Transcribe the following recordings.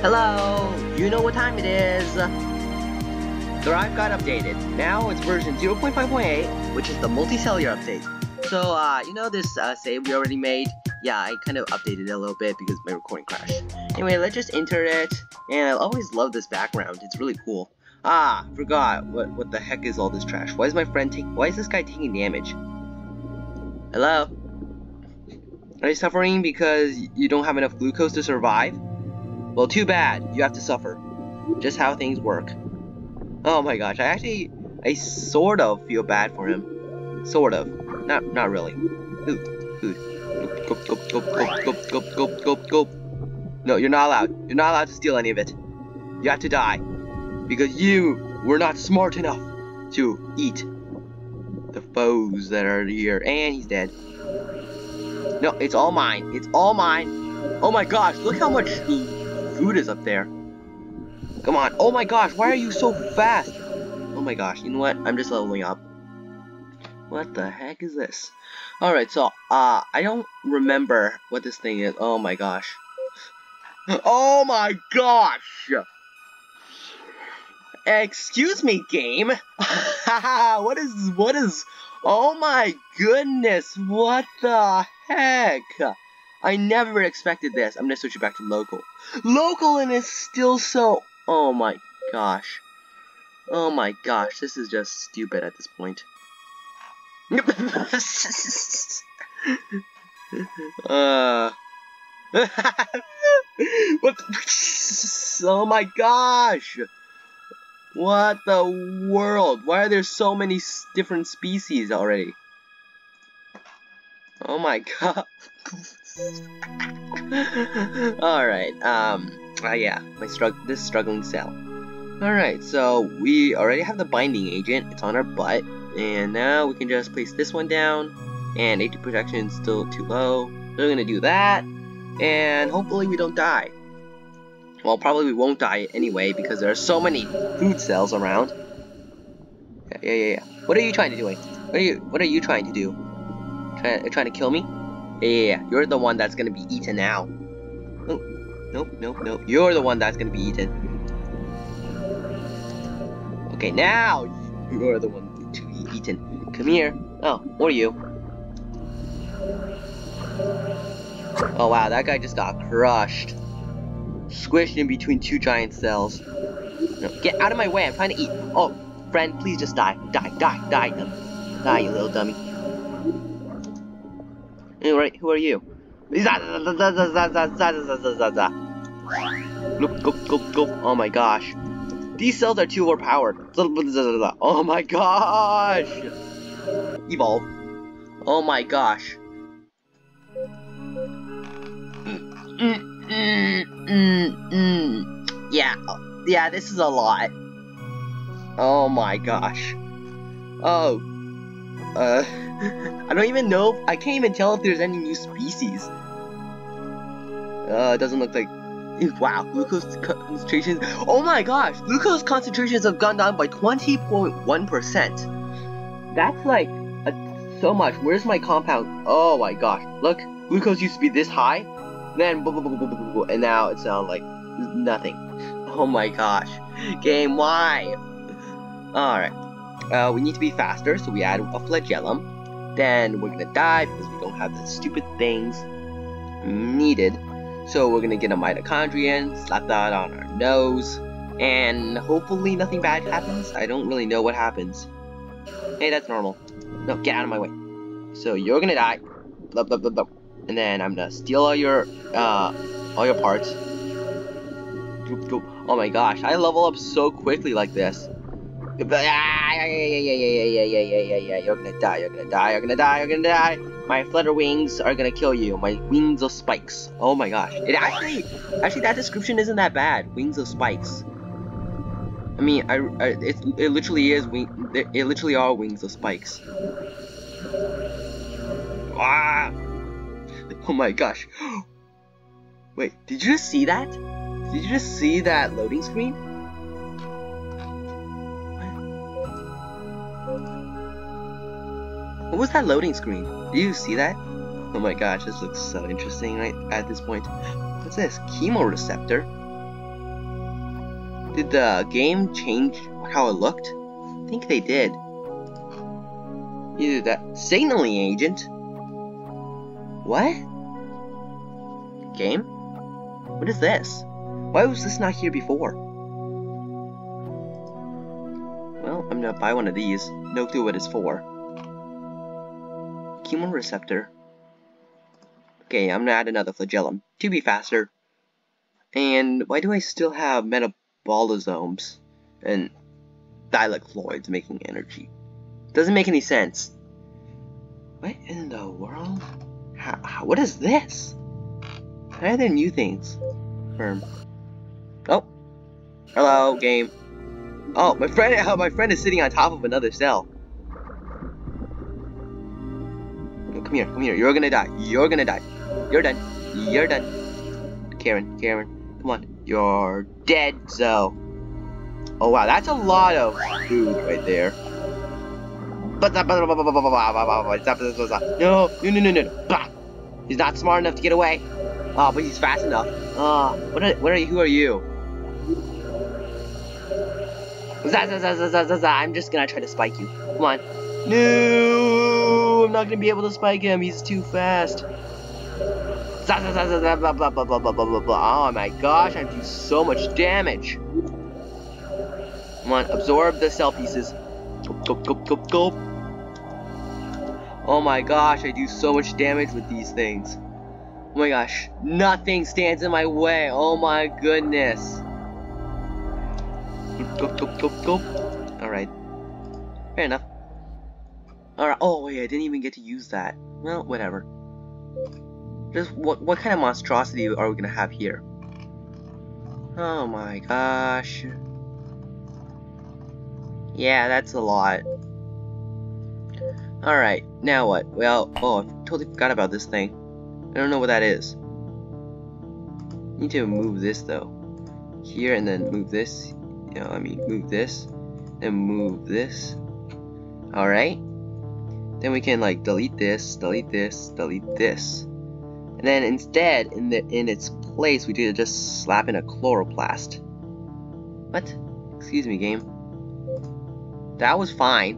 Hello! You know what time it is! Thrive got updated. Now it's version 0.5.8, which is the multicellular update. So, uh, you know this uh, save we already made? Yeah, I kind of updated it a little bit because my recording crashed. Anyway, let's just enter it. And I always love this background. It's really cool. Ah, forgot. What what the heck is all this trash? Why is my friend take why is this guy taking damage? Hello? Are you suffering because you don't have enough glucose to survive? Well, too bad. You have to suffer. Just how things work. Oh my gosh, I actually, I sort of feel bad for him. Sort of. Not, not really. Food, food. Go, go, go, go, go, go, go, go, go. No, you're not allowed. You're not allowed to steal any of it. You have to die. Because you were not smart enough to eat the foes that are here. And he's dead. No, it's all mine. It's all mine. Oh my gosh, look how much is up there. Come on. Oh my gosh, why are you so fast? Oh my gosh, you know what? I'm just leveling up. What the heck is this? Alright, so, uh, I don't remember what this thing is. Oh my gosh. Oh my gosh! Excuse me, game. what is, what is, oh my goodness, what the heck? I never expected this. I'm gonna switch it back to local. Local and it's still so... Oh my gosh. Oh my gosh, this is just stupid at this point. uh... oh my gosh! What the world? Why are there so many different species already? Oh my god. Alright, um, uh, yeah, my strugg this struggling cell. Alright, so we already have the binding agent, it's on our butt, and now we can just place this one down, and ATP production is still too low, so we're gonna do that, and hopefully we don't die. Well, probably we won't die anyway, because there are so many food cells around. Yeah, yeah, yeah, yeah. What are you trying to do? What are you, what are you trying to do? Trying, trying to kill me? Yeah, you're the one that's gonna be eaten now. Oh, nope, nope, nope. You're the one that's gonna be eaten. Okay, now you're the one to be eaten. Come here. Oh, or you? Oh wow, that guy just got crushed. Squished in between two giant cells. No, get out of my way, I'm trying to eat. Oh, friend, please just die. Die, die, die, dummy. Die, you little dummy. Alright, who are you? Look, go, go, go! Oh my gosh. These cells are too overpowered. Oh my gosh! Evolve. Oh my gosh. Yeah, yeah, this is a lot. Oh my gosh. Oh. Uh. I don't even know. I can't even tell if there's any new species. Uh, it doesn't look like. Wow, glucose concentrations. Oh my gosh, glucose concentrations have gone down by 20.1%. That's like a, so much. Where's my compound? Oh my gosh, look, glucose used to be this high, then and now it's down like nothing. Oh my gosh, game, why? Alright, uh, we need to be faster, so we add a flagellum then we're gonna die because we don't have the stupid things needed. So we're gonna get a mitochondrion, slap that on our nose, and hopefully nothing bad happens. I don't really know what happens. Hey, that's normal. No, get out of my way. So you're gonna die. Blah, blah, blah, blah. And then I'm gonna steal all your, uh, all your parts. Oh my gosh, I level up so quickly like this. Ah, yeah, yeah, yeah, yeah, yeah, yeah, yeah. You're gonna die, you're gonna die, you're gonna die, you're gonna die. My flutter wings are gonna kill you. My wings of spikes. Oh my gosh. It actually, actually, that description isn't that bad. Wings of spikes. I mean, I, I it, it literally is wing. It literally are wings of spikes. Ah! Oh my gosh. Wait, did you just see that? Did you just see that loading screen? What was that loading screen? Do you see that? Oh my gosh, this looks so interesting right at this point. What's this? Chemoreceptor? Did the game change how it looked? I think they did. Either that signaling agent. What? Game? What is this? Why was this not here before? Well, I'm gonna buy one of these. No clue what it's for. Chemoreceptor. Okay, I'm gonna add another flagellum to be faster. And why do I still have metabolosomes and thylakoids making energy? Doesn't make any sense. What in the world? How, how, what is this? Why are there new things? Firm. Oh. Hello, game. Oh, my friend, oh, my friend is sitting on top of another cell. Come here, come here. You're gonna die. You're gonna die. You're done. You're done. Karen, Karen, come on. You're dead, so. Oh wow, that's a lot of food right there. No, no, no, no, no. He's not smart enough to get away. Oh, but he's fast enough. Oh, what are, what are you? Who are you? I'm just gonna try to spike you. Come on. No, I'm not gonna be able to spike him. He's too fast. Oh my gosh, I do so much damage. Come on, absorb the cell pieces. Oh my gosh, I do so much damage with these things. Oh my gosh, nothing stands in my way. Oh my goodness. Alright. Fair enough. Alright, oh wait, I didn't even get to use that. Well, whatever. Just, what, what kind of monstrosity are we gonna have here? Oh my gosh. Yeah, that's a lot. Alright, now what? Well, oh, I totally forgot about this thing. I don't know what that is. Need to move this though. Here and then move this. You know, I mean, move this. Then move this. Alright. Then we can like delete this, delete this, delete this. And then instead, in the in its place, we do just slap in a chloroplast. What? Excuse me, game. That was fine.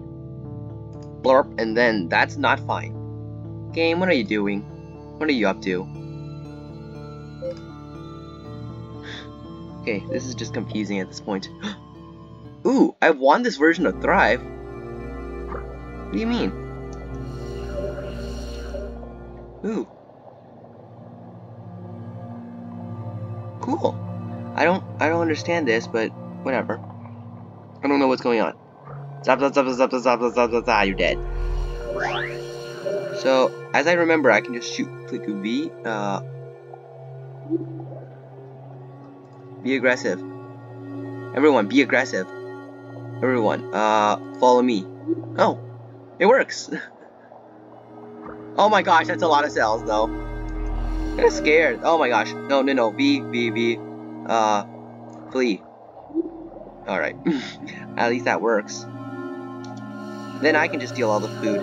Blurp, and then that's not fine. Game, what are you doing? What are you up to? okay, this is just confusing at this point. Ooh, I won this version of Thrive. What do you mean? Ooh. Cool. I don't I don't understand this, but whatever. I don't know what's going on. Zap, zap, zap, zap, zap, zap, zap, zap, zap, you're dead. So, as I remember, I can just shoot, click V, uh, be aggressive. Everyone, be aggressive. Everyone, uh, follow me. Oh, it works. oh my gosh, that's a lot of cells, though. I'm kind of scared. Oh my gosh. No, no, no. V, V, V. Uh, flee. Alright. At least that works. Then I can just steal all the food.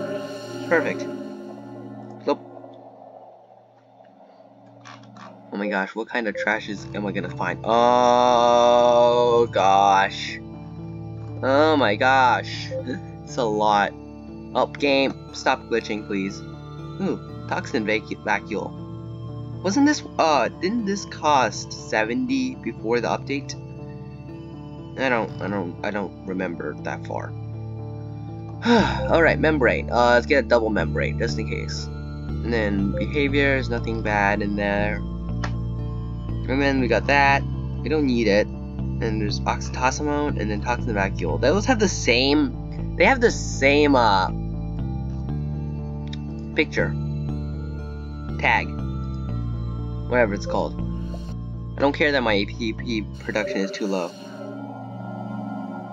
Perfect. Nope. Oh my gosh, what kind of trashes am I gonna find? Oh gosh. Oh my gosh. It's a lot. Oh, game, stop glitching, please. Ooh, toxin vacu vacuole. Wasn't this, uh, didn't this cost 70 before the update? I don't, I don't, I don't remember that far. Alright, membrane. Uh, let's get a double membrane, just in case. And then behavior is nothing bad in there. And then we got that. We don't need it. And there's oxytocin and then toxin vacuole. Those have the same. They have the same uh picture tag, whatever it's called. I don't care that my ATP production is too low.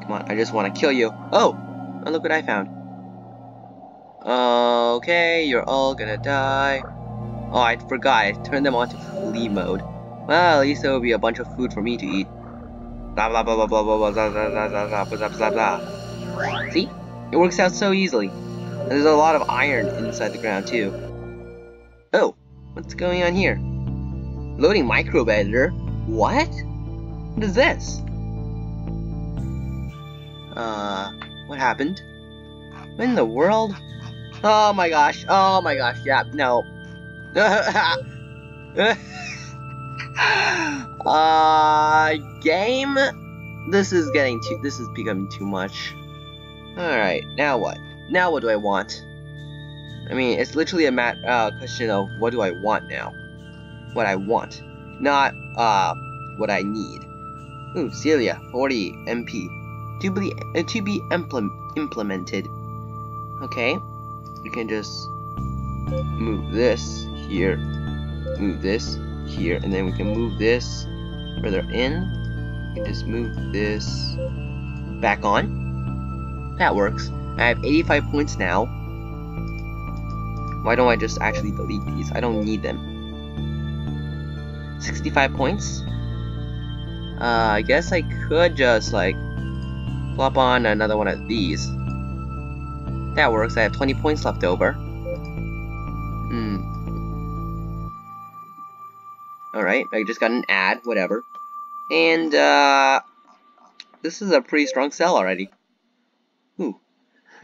Come on, I just want to kill you. Oh, Oh, look what I found. Okay, you're all gonna die. Oh, I forgot. I turned them on to flee mode. Well, at least there will be a bunch of food for me to eat. Blah blah blah blah blah blah blah blah blah blah blah blah blah blah. See? It works out so easily. And there's a lot of iron inside the ground too. Oh, what's going on here? Loading microbe editor? What? What is this? Uh, what happened? What in the world? Oh my gosh, oh my gosh, yeah, no. uh, game? This is getting too, this is becoming too much. Alright, now what? Now what do I want? I mean, it's literally a mat uh, question of what do I want now? What I want, not uh what I need. Ooh, Cilia, 40 MP, to be uh, to be implement implemented. Okay, you can just move this here, move this here, and then we can move this further in. We can just move this back on. That works. I have 85 points now. Why don't I just actually delete these? I don't need them. 65 points. Uh, I guess I could just, like, flop on another one of these. That works, I have 20 points left over. Hmm. Alright, I just got an ad, whatever. And, uh... This is a pretty strong cell already. Ooh.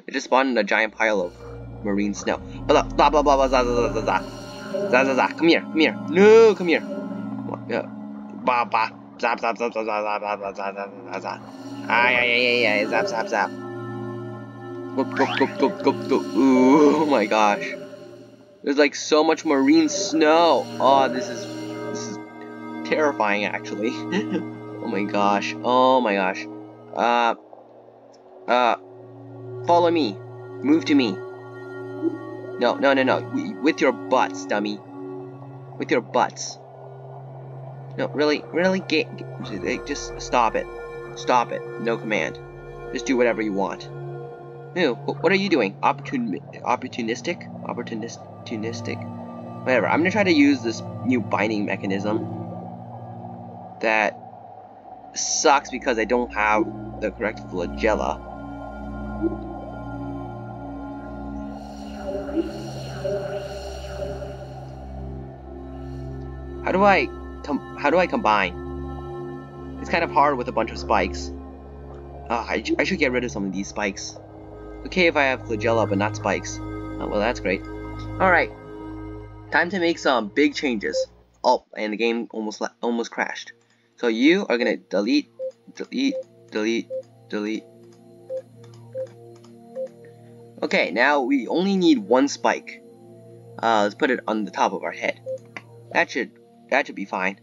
It just spawned in a giant pile of marine snow. Blah blah blah blah blah blah blah blah blah. Za za za. Come here, come here. No, come here. Yeah. Ba ba. Zap zap zap zap zap zap zap zap zap zap zap. Ay ay ay ay zap zap zap. Go go go go go go. Ooh, oh my gosh. There's like so much marine snow. Oh, this is this is terrifying actually. oh my gosh. Oh my gosh. Uh uh follow me. Move to me. No, no, no, no. With your butts, dummy. With your butts. No, really, really, get, just stop it. Stop it. No command. Just do whatever you want. No, what are you doing? Opportun opportunistic? Opportunistic? Whatever. I'm gonna try to use this new binding mechanism. That sucks because I don't have the correct flagella. How do I how do I combine? It's kind of hard with a bunch of spikes. Uh, I, I should get rid of some of these spikes. Okay if I have flagella but not spikes. Oh, well, that's great. Alright. Time to make some big changes. Oh, and the game almost almost crashed. So you are gonna delete, delete, delete, delete. Okay, now we only need one spike. Uh, let's put it on the top of our head. That should that should be fine.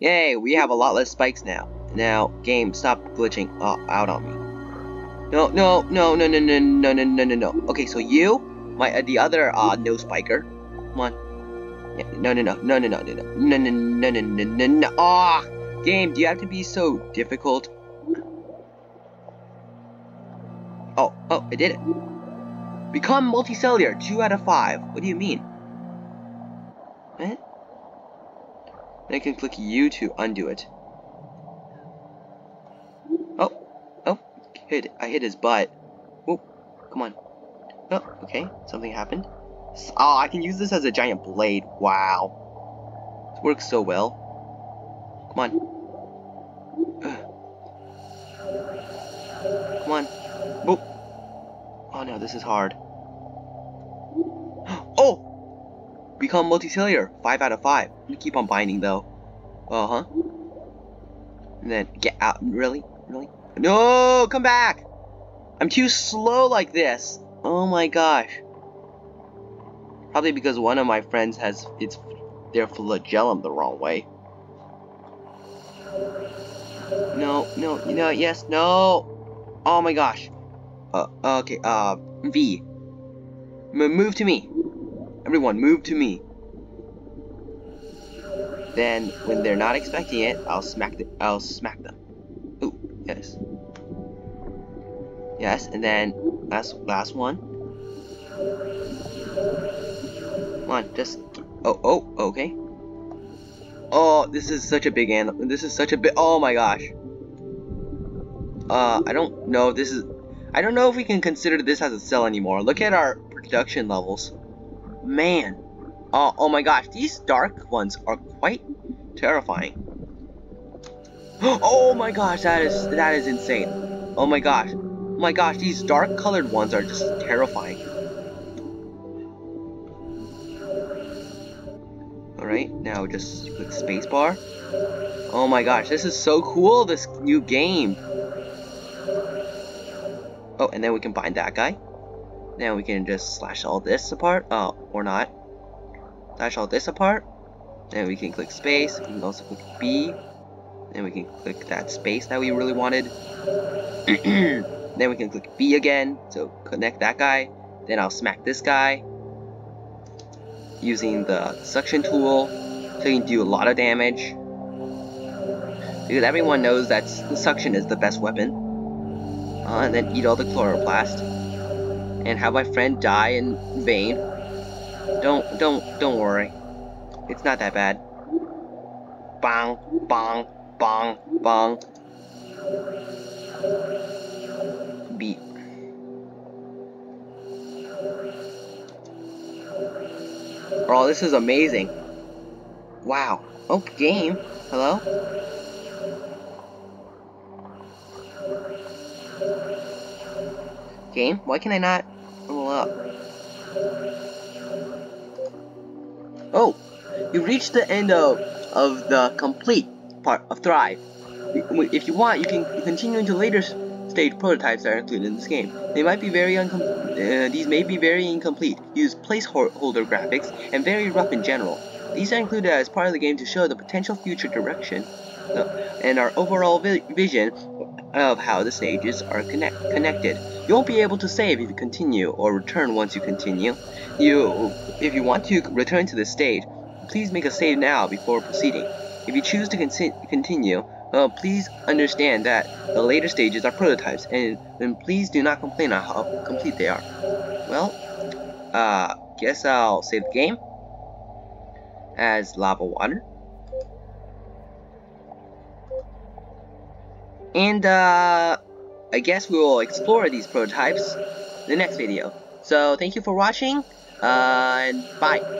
Yay, we have a lot less spikes now. Now, game, stop glitching oh, out on me. No, no, no, no, no, no, no, no, no, no, no. Okay, so you, my uh, the other uh no spiker. Come on. Yeah, no, no, no, no, no, no, no, no, no, no, no, no, no, no. Ah, game, do you have to be so difficult? Oh, oh, I did it. Become multicellular, 2 out of 5. What do you mean? What? Then I can click U to undo it. Oh, oh, hit, I hit his butt. Oh, come on. Oh, okay, something happened. Oh, I can use this as a giant blade. Wow. This works so well. Come on. Come on. Boop. Oh no, this is hard. Become multicellular. 5 out of 5. You keep on binding though. Uh-huh. And then get out. Really? Really? No! Come back! I'm too slow like this. Oh my gosh. Probably because one of my friends has its their flagellum the wrong way. No, no, no, yes, no. Oh my gosh. Uh, okay, uh, V. M move to me. Everyone, move to me. Then, when they're not expecting it, I'll smack the, I'll smack them. Ooh, yes. Yes, and then last last one. Come on, just oh oh okay. Oh, this is such a big animal. This is such a big. Oh my gosh. Uh, I don't know. This is. I don't know if we can consider this as a cell anymore. Look at our production levels. Man. Oh, oh my gosh, these dark ones are quite terrifying. Oh my gosh, that is that is insane. Oh my gosh. Oh my gosh, these dark colored ones are just terrifying. Alright, now just click spacebar. Oh my gosh, this is so cool, this new game. Oh, and then we can bind that guy. Then we can just slash all this apart. Oh, or not. Slash all this apart. Then we can click space. We can also click B. Then we can click that space that we really wanted. then we can click B again. So connect that guy. Then I'll smack this guy. Using the suction tool. So you can do a lot of damage. Because everyone knows that suction is the best weapon. Uh, and then eat all the chloroplast and have my friend die in vain. Don't, don't, don't worry. It's not that bad. Bong, bong, bong, bong. Beat. Oh, this is amazing. Wow. Oh, game. Hello? Game? Why can I not level up? Oh! You reached the end of, of the complete part of Thrive. If you want, you can continue into later stage prototypes that are included in this game. They might be very uh, these may be very incomplete, use placeholder graphics, and very rough in general. These are included as part of the game to show the potential future direction uh, and our overall vi vision of how the stages are connect connected. You won't be able to save if you continue or return once you continue. You, if you want to return to the stage, please make a save now before proceeding. If you choose to con continue, well, please understand that the later stages are prototypes, and then please do not complain on how complete they are. Well, uh, guess I'll save the game as lava water. And, uh, I guess we will explore these prototypes in the next video. So, thank you for watching, uh, and bye.